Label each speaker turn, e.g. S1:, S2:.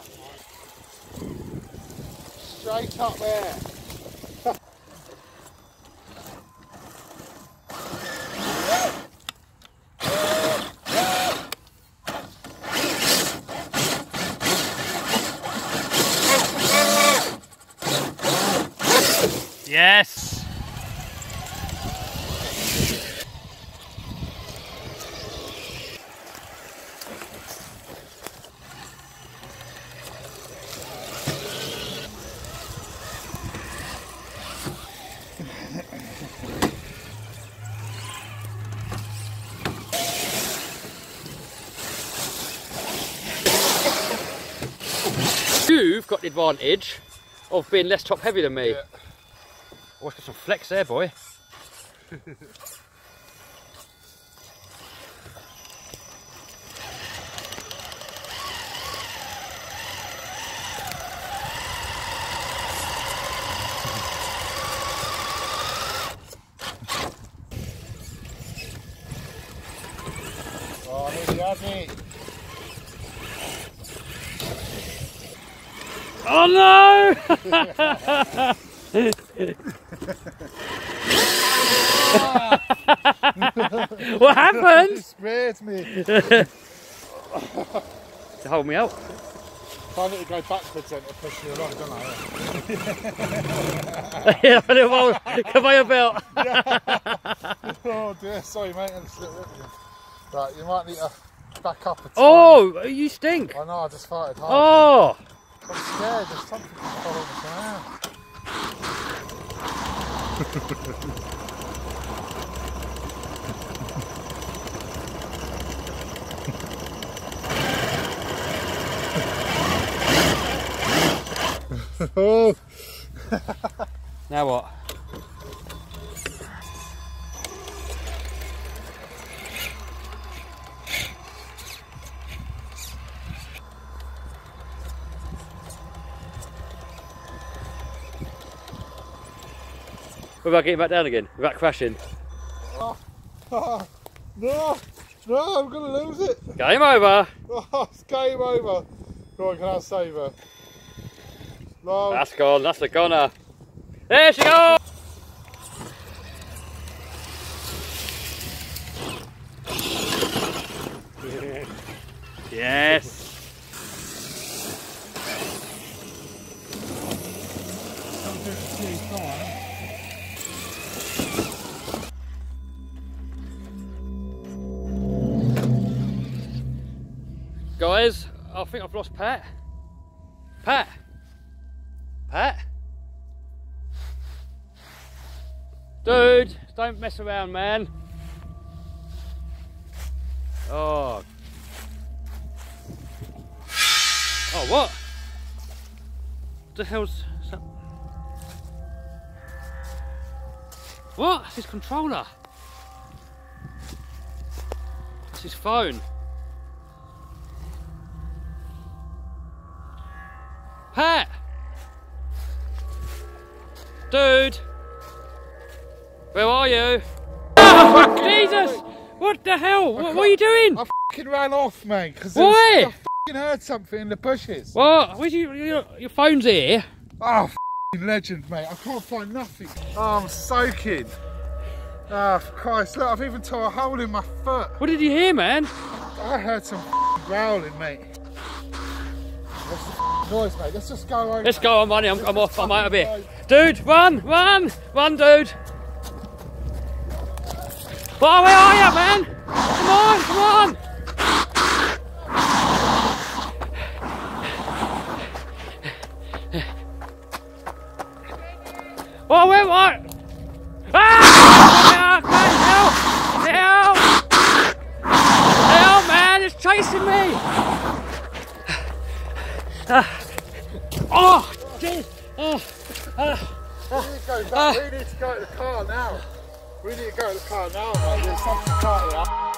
S1: that one. Straight up there.
S2: Yes. You've got the advantage of being less top heavy than me.
S1: Yeah.
S2: Oh, it's got some flex there, boy.
S1: Oh
S2: no! what happened?
S1: Sprayed me.
S2: To hold me out.
S1: I need to go backwards then to push me along, don't I?
S2: yeah, a little while. Conveyor belt.
S1: oh dear, sorry mate. I'm little bit- Right, you might need to back up a tiny-
S2: Oh, you stink.
S1: I know, I just farted hard.
S2: Oh,
S1: I'm scared, there's something following us around. oh,
S2: now what? About getting back down again? Without crashing?
S1: no, no, I'm gonna lose it.
S2: Game over.
S1: Oh, it's game over. Go on, can I save her? No.
S2: That's gone. That's a goner. There she goes. Yes. Guys, I think I've lost Pat. Pat. Pat. Dude, don't mess around, man. Oh. Oh, what? The hell's that? What? It's his controller. It's his phone. Where are you? Oh, Jesus! What the hell? What, what are you doing?
S1: I fucking ran off, mate. Cause
S2: Why?
S1: I fucking heard something in the bushes.
S2: What? Where's you, your, your phone's here?
S1: Oh, fucking legend, mate. I can't find nothing. Oh, I'm soaking. Ah, for Christ. Look, I've even tore a hole in my foot.
S2: What did you hear, man?
S1: I heard some fucking growling, mate. What's the noise, mate? Let's just go over.
S2: Let's go on, money. I'm, I'm off. I'm out of here. Dude, run, run, run, dude. Oh, where are you, man? Come on, come on. Oh, where are Ah! Man, help! Help! Help, man! It's chasing me! Oh, jeez! Oh, ah.
S1: We need to go back. we need to go to the car now. We need to go to the car now. There's something.